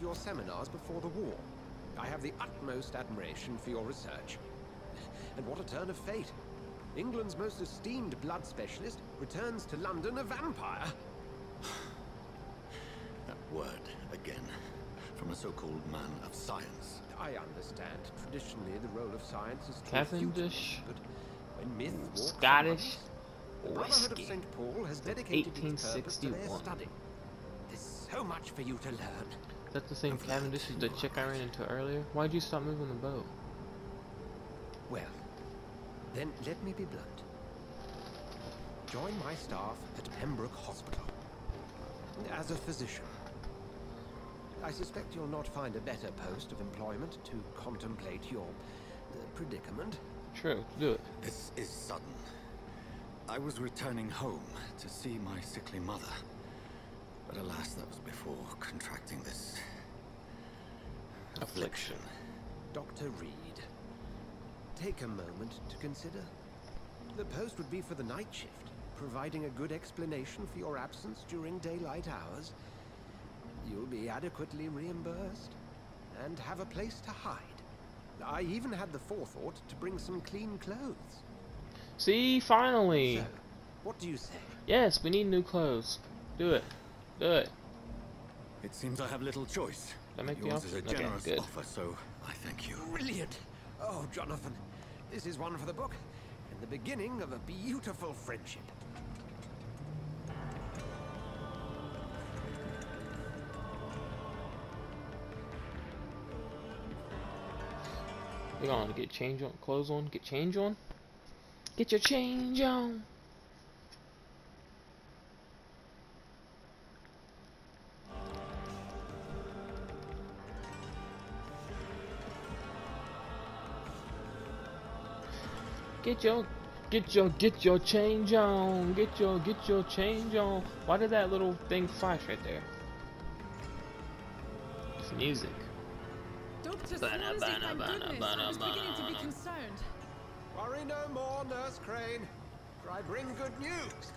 of your seminars before the war. I have the utmost admiration for your research. And what a turn of fate. England's most esteemed blood specialist returns to London a vampire. That word, again, from a so-called man of science. I understand. Traditionally, the role of science is too Cavendish. but when myth walks Scottish among Brotherhood of. St. Paul has dedicated its purpose to their 1861. study. There's so much for you to learn. Is that the same Cavendish as the chick I ran into earlier? Why'd you stop moving the boat? Well, then let me be blunt. Join my staff at Pembroke Hospital. As a physician. I suspect you'll not find a better post of employment to contemplate your uh, predicament. True, do it. This is sudden. I was returning home to see my sickly mother. But alas, that was before contracting this... affliction. Dr. Reid, take a moment to consider. The post would be for the night shift, providing a good explanation for your absence during daylight hours. You'll be adequately reimbursed and have a place to hide. I even had the forethought to bring some clean clothes. See, finally. So, what do you say? Yes, we need new clothes. Do it. Do it. It seems I have little choice. Did I make the Yours is a generous good. offer, so I thank you. Brilliant! Oh, Jonathan, this is one for the book and the beginning of a beautiful friendship. You gonna get change on, clothes on, get change on? Get your change on. Get your, get your, get your change on. Get your, get your change on. Why did that little thing flash right there? It's music. Dr. Bana, Swansea, thank goodness. I was beginning to be concerned. Worry no more, Nurse Crane, for I bring good news.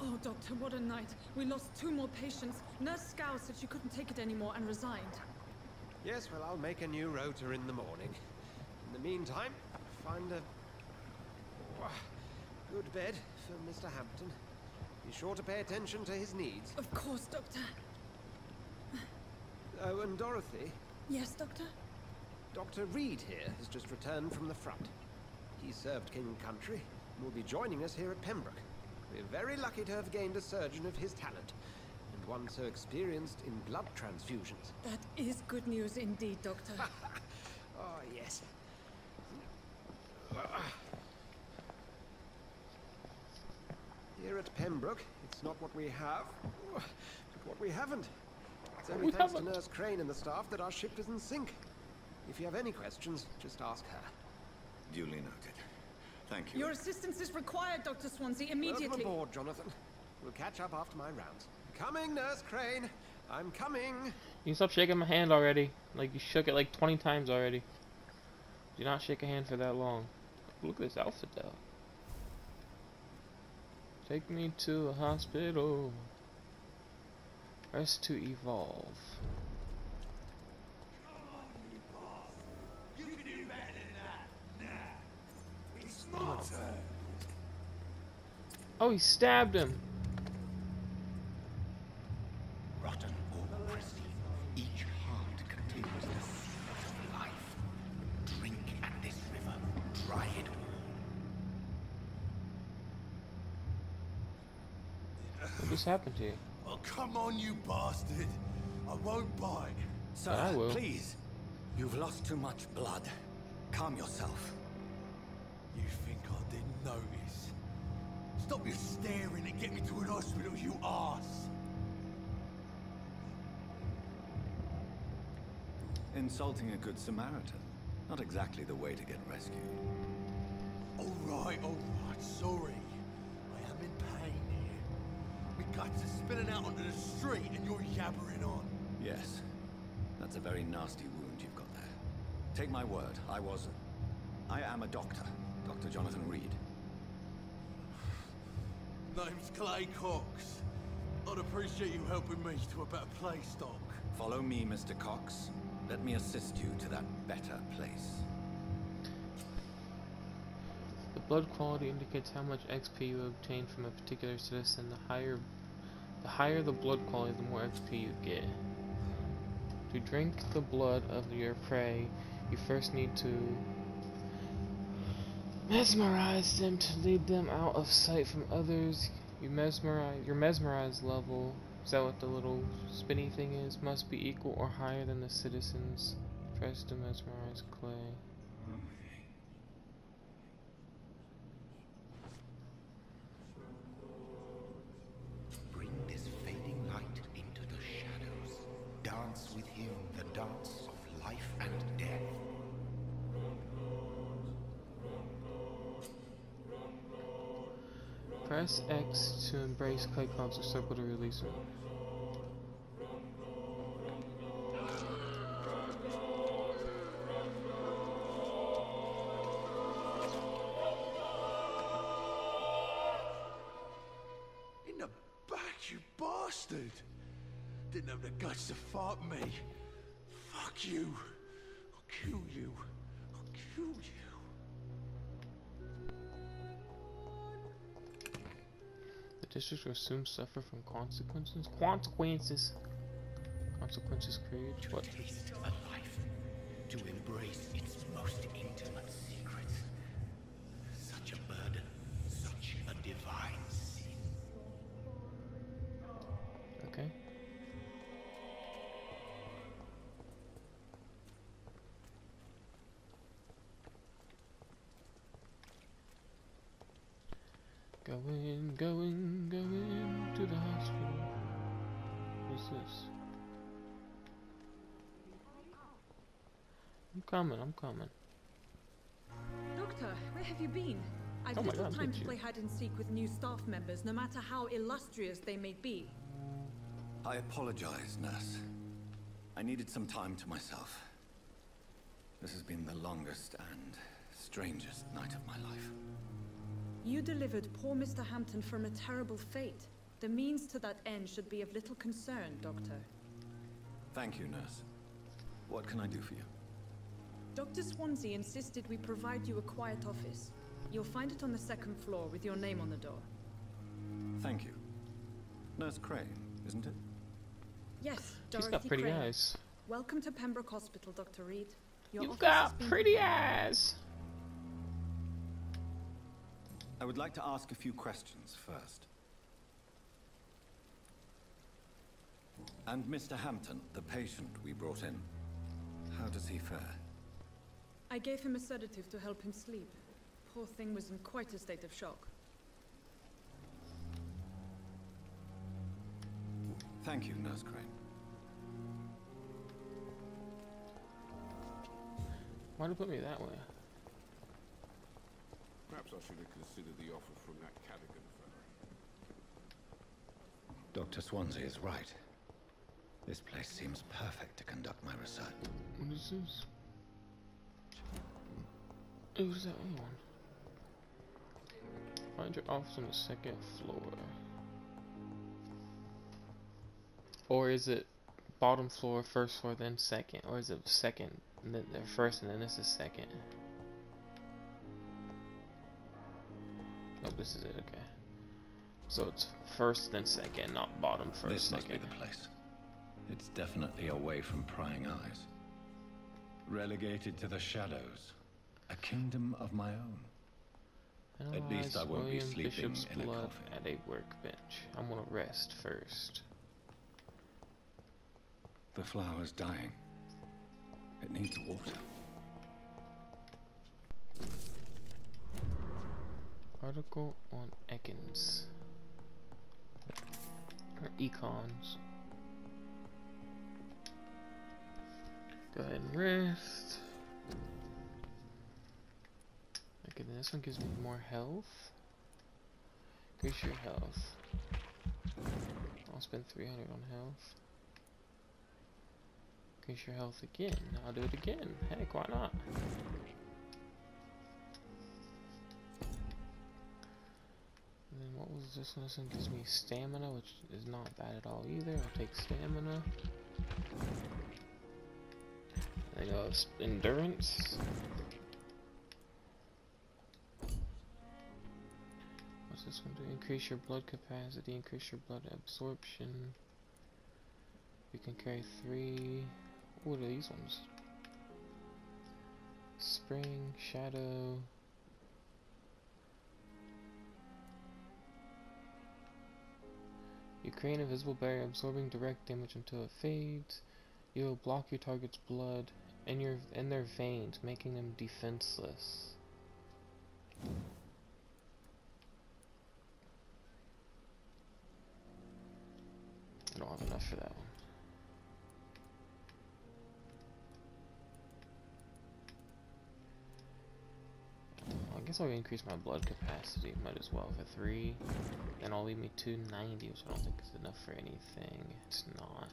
Oh, Doctor, what a night. We lost two more patients. Nurse Scow said she couldn't take it anymore and resigned. Yes, well, I'll make a new rota in the morning. In the meantime, find a good bed for Mr. Hampton. Be sure to pay attention to his needs. Of course, Doctor. Oh, and Dorothy, Yes, Doctor? Dr. Reid here has just returned from the front. He served King Country and will be joining us here at Pembroke. We're very lucky to have gained a surgeon of his talent, one so experienced in blood transfusions. That is good news indeed, Doctor. Oh, yes. Here at Pembroke, it's not what we have, but what we haven't. It's only We thanks haven't. to Nurse Crane and the staff that our ship doesn't sink. If you have any questions, just ask her. Duly noted. Thank you. Your assistance is required, Dr. Swansea, Welcome immediately. aboard, Jonathan. We'll catch up after my rounds. Coming, Nurse Crane. I'm coming. You can stop shaking my hand already. Like you shook it like 20 times already. Do not shake a hand for that long. Look at this outfit though. Take me to a hospital. Rest to evolve. Oh, he stabbed him. Just happened to you? Oh, come on, you bastard. I won't bite. Sir, I will. please. You've lost too much blood. Calm yourself. You think I didn't notice? Stop your staring and get me to an hospital, you arse. Insulting a good Samaritan. Not exactly the way to get rescued. All right, all right, sorry. Guts are spilling out onto the street and you're yabbering on. Yes. That's a very nasty wound you've got there. Take my word, I was... I am a doctor. Dr. Jonathan Reid. Name's Clay Cox. I'd appreciate you helping me to a better place, Doc. Follow me, Mr. Cox. Let me assist you to that better place. The blood quality indicates how much XP you obtain from a particular citizen. The higher the higher the blood quality, the more XP you get. To drink the blood of your prey, you first need to mesmerize them to lead them out of sight from others. You mesmerize your mesmerize level. Is that what the little spinny thing is? Must be equal or higher than the citizens. Press to mesmerize clay. Mm-hmm. To embrace clay or circle to release them. The district will soon suffer from consequences. Consequences. Consequences created. What? A life. To embrace its most intimate Going, going, going to the hospital. What's this? I'm coming, I'm coming. Doctor, where have you been? I've Oh my little God, time to play hide and seek with new staff members, no matter how illustrious they may be. I apologize, nurse. I needed some time to myself. This has been the longest and strangest night of my life. You delivered poor Mr. Hampton from a terrible fate. The means to that end should be of little concern, Doctor. Thank you, nurse. What can I do for you? Dr. Swansea insisted we provide you a quiet office. You'll find it on the second floor with your name on the door. Thank you. Nurse Crane, isn't it? Yes, She's Dorothy got pretty Crane. eyes. Welcome to Pembroke Hospital, Dr. Reid. Your You've got pretty prepared. eyes. I would like to ask a few questions first. And Mr. Hampton, the patient we brought in, how does he fare? I gave him a sedative to help him sleep. Poor thing was in quite a state of shock. Thank you, Nurse Crane. Why'd you put me that way? Perhaps I should have considered the offer from that Cadogan fellow. Dr. Swansea is right. This place seems perfect to conduct my research. What is this? Oh, it was that other one. Find your office on the second floor. Or is it bottom floor, first floor, then second? Or is it second, and then the first, and then this is second? This is it, okay. So it's first, then second, not bottom, first, this must second. be the place. It's definitely away from prying eyes. Relegated to the shadows. A kingdom of my own. At least I won't be sleeping Bishop's in a coffin. at a workbench. I'm gonna rest first. The flower's dying. It needs water. Article on Ekans. Or econs. Go ahead and rest. Okay, then this one gives me more health. Increase your health. I'll spend 300 on health. Increase your health again. I'll do it again. Heck, why not? And then what was this one gives me stamina, which is not bad at all either. I'll take stamina. I go endurance. What's this one do? Increase your blood capacity, increase your blood absorption. You can carry three. What are these ones? Spring, shadow. You create an invisible barrier absorbing direct damage until it fades. You'll block your target's blood in your in their veins, making them defenseless. I don't have enough for that one. I guess I'll increase my blood capacity. Might as well for three. Then I'll leave me 290, which I don't think is enough for anything. It's not.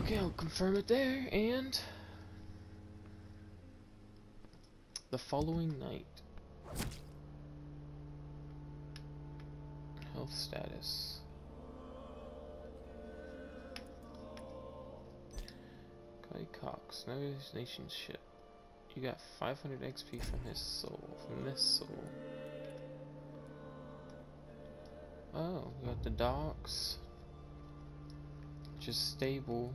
Okay, I'll confirm it there, and... The following night. Health status. Clay Cox, nation ship. You got 500 XP from his soul, from this soul. Oh, we got the docks. Just stable.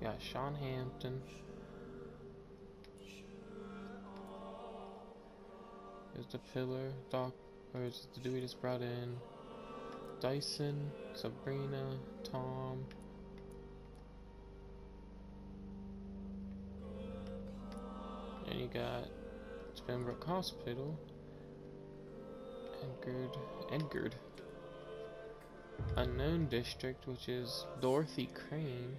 We got Sean Hampton. There's the pillar, Doc, or is the dude just brought in? Dyson, Sabrina, Tom. You got Spinbrook Hospital. Edgar. Edgar. Unknown District, which is Dorothy Crane.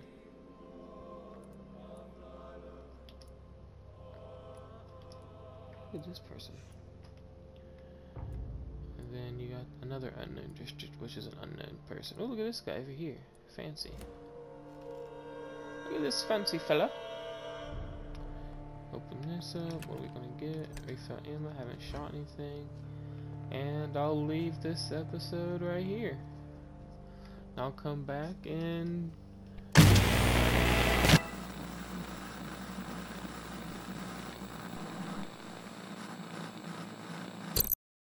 Look at this person. And then you got another unknown district, which is an unknown person. Oh, look at this guy over here. Fancy. Look at this fancy fella. This up. What are we gonna get? Refill ammo. Haven't shot anything. And I'll leave this episode right here. I'll come back and